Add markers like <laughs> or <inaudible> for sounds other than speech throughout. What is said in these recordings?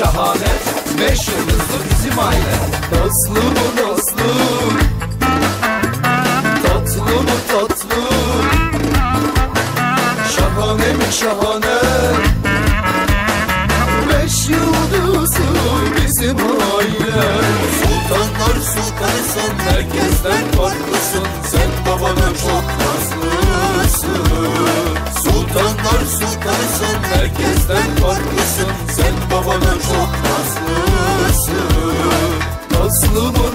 şahane Beş yıldızlı bizim aile. Nazlı mı nazlı Tatlı mı tatlı? Şahane mi şahane? Beş yıldızlı bizim aile. Sultanlar sultanısın Herkesten farklısın. Sen babana çok nazlısın Sultanlar sultanısın Herkesten farklısın. Sen babana çok nazlısın Nazlı mı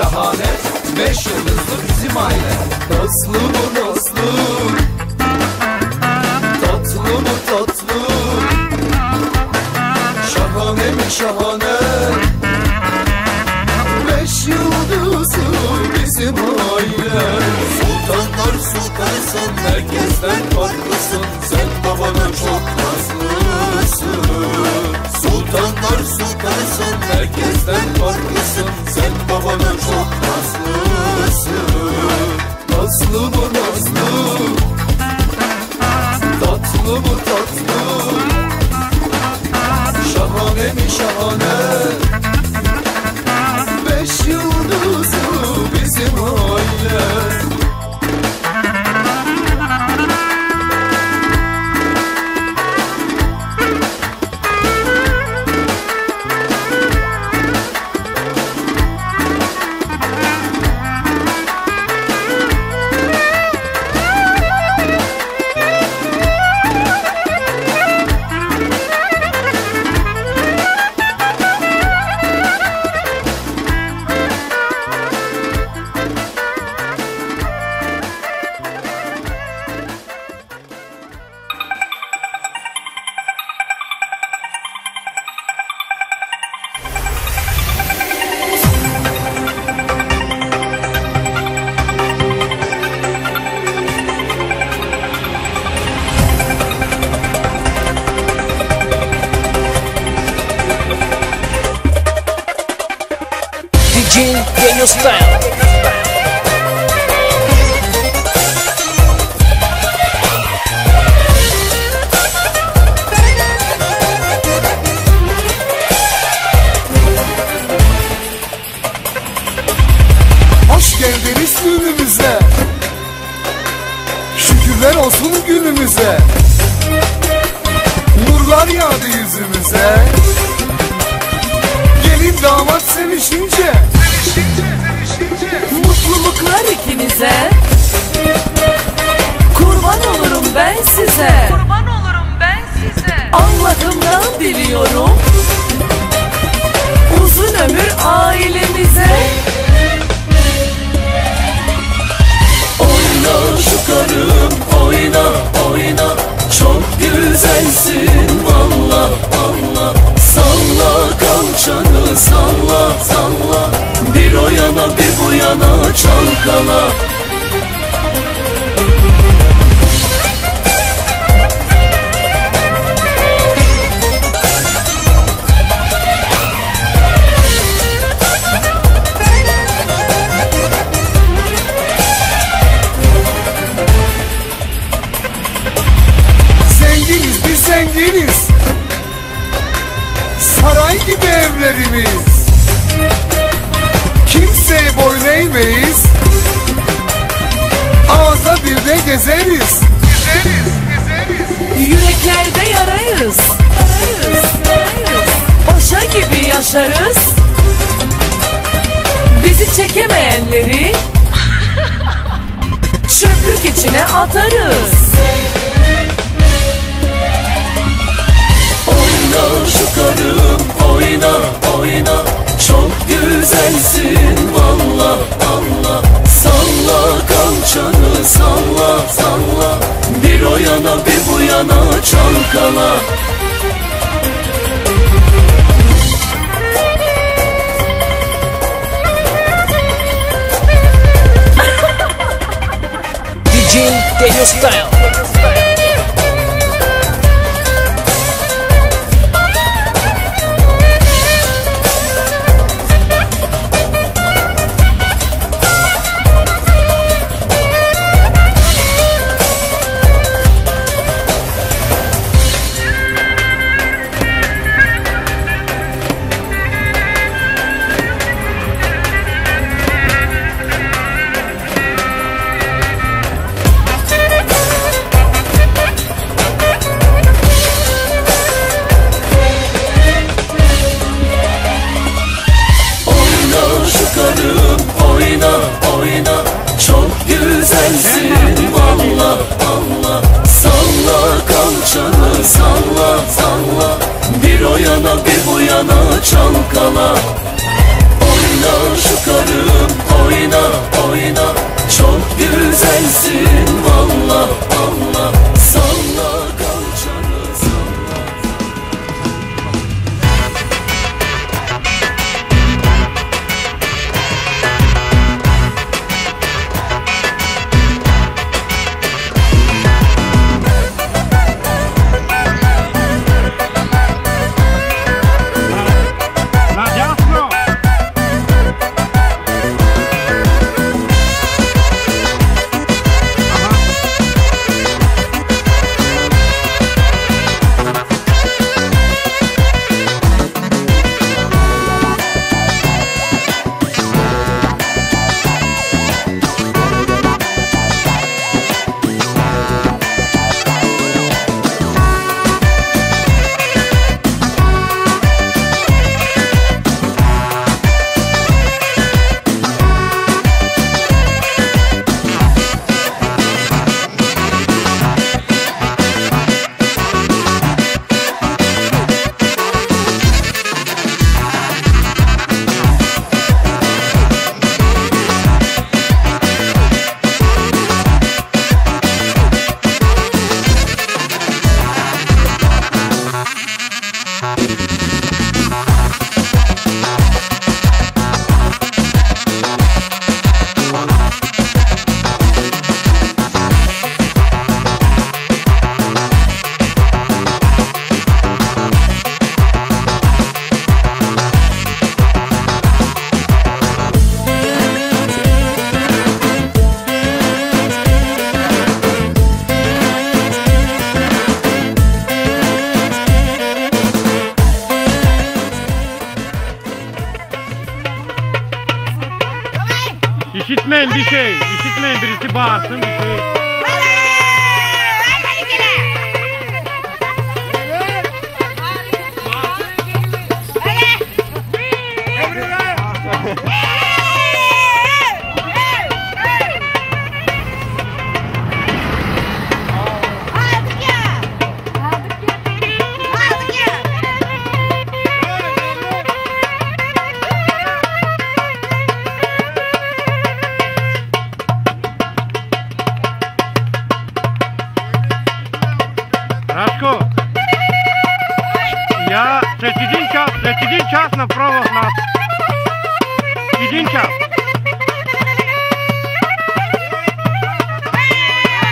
şahane. Beş yıldızlı bizim aile. Nazlı mı nazlı Tatlı mı tatlı? Şahane mi şahane? Beş yıldızlı bizim aile. Sultanlar sultanısın Herkesten farklısın. Sen babana çok Sultanlar sultanısın Herkesten farklısın Sen babana çok nazlısın Nazlı mı nazlı. Tatlı mı tatlı. Şahane mi şahane liderlerimiz. Kimseye boyun eğmeyiz. Ağza dilde gezeriz. Gezeriz, gezeriz. Yüreklerde yarayız. Yarayız. Paşa gibi yaşarız. Bizi çekemeyenleri <laughs> çöplük içine atarız. Oyna şu karım oyna oyna. Çok güzelsin vallahi. to İşitmeyen bir şey, işitmeyen birisi bağırsın bir şey. na prova na Idincha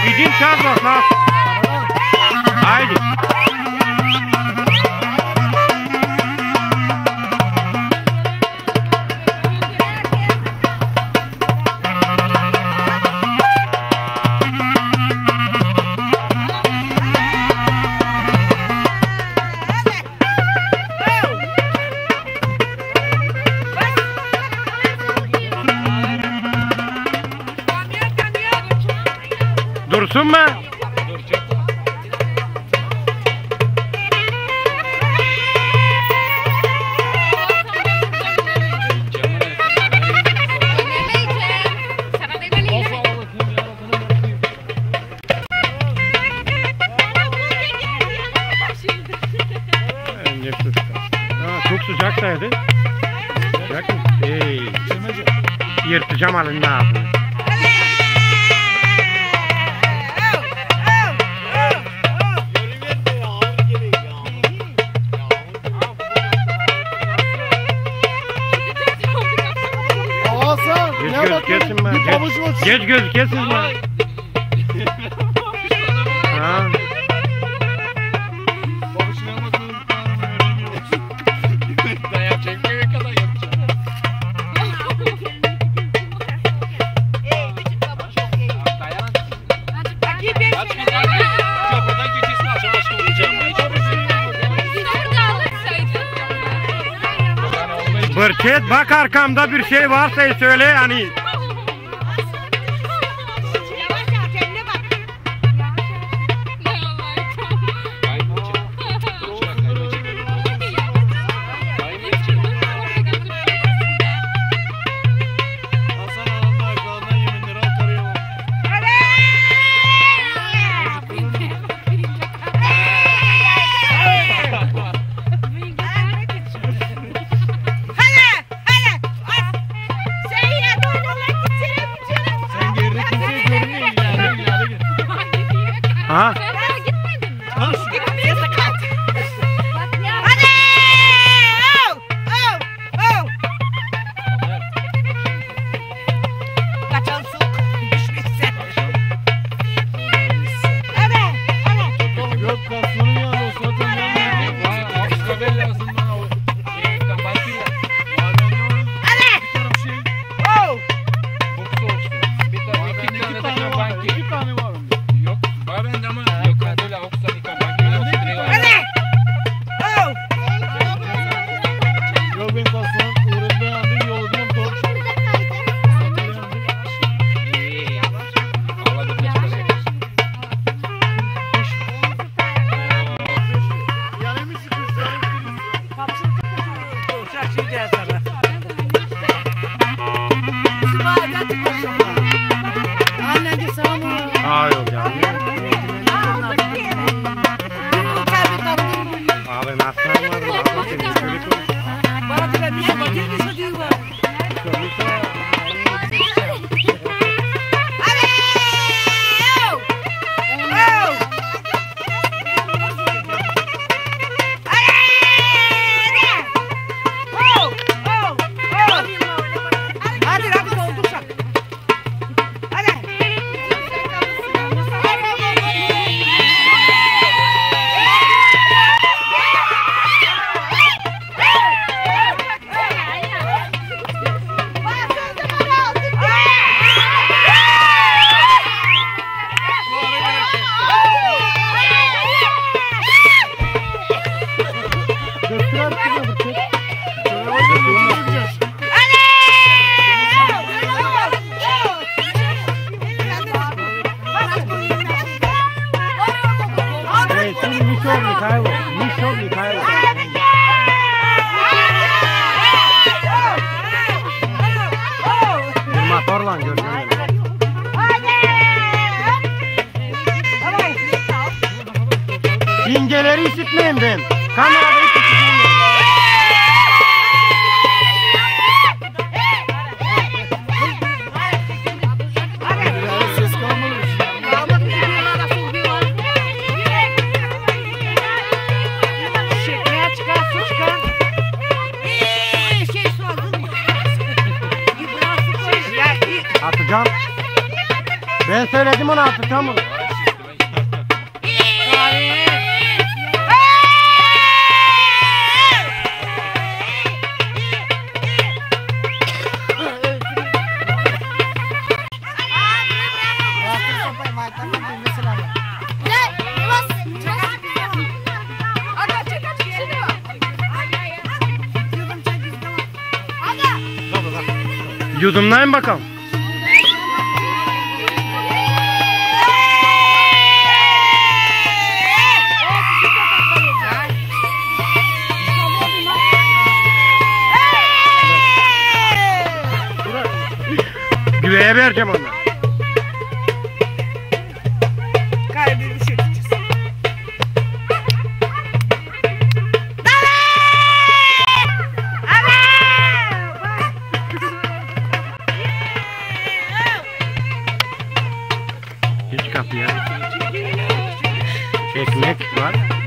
Idincha nas Aide ثم Geç göz kesin lan. ha. Bırket bak arkamda bir şey varsa söyle yani. 啊？küçüğündüm. Kamerada küçüğündüm. Atacağım. Ben söyledim ona atacağım onu. Yudumlayın bakalım. Güveye vereceğim onu. दिया एक मिनट बाद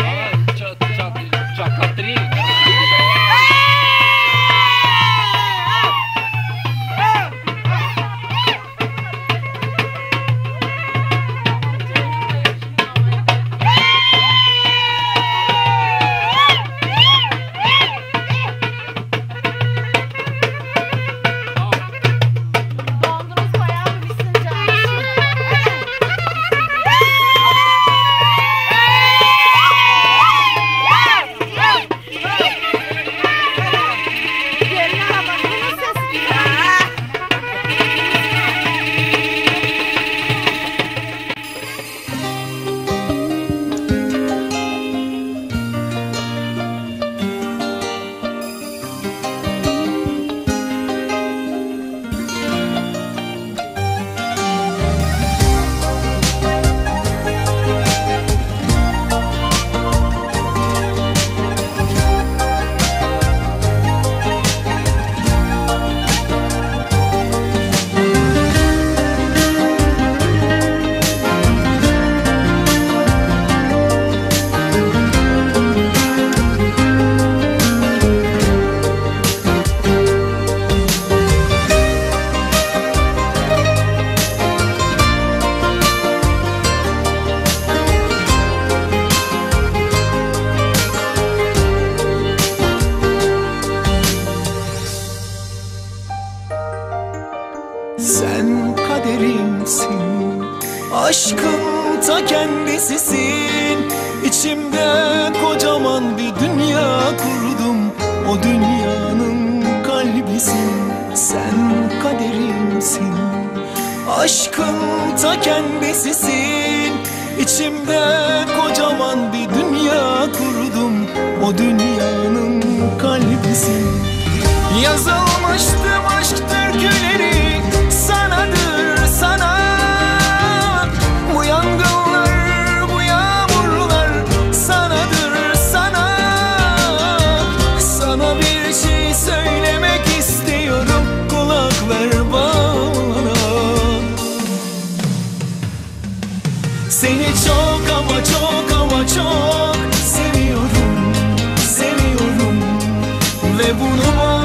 Aşkın ta kendisisin. İçimde kocaman bir dünya kurdum. O dünyanın kalbisin. Yazılmıştım çok ama çok ama çok seviyorum, seviyorum. Ve bunu bana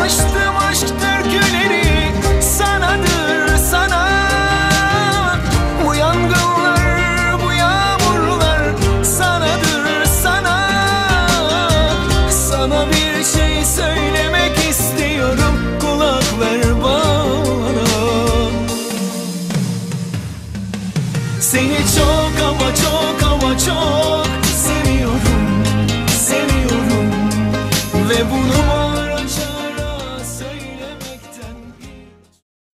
I still.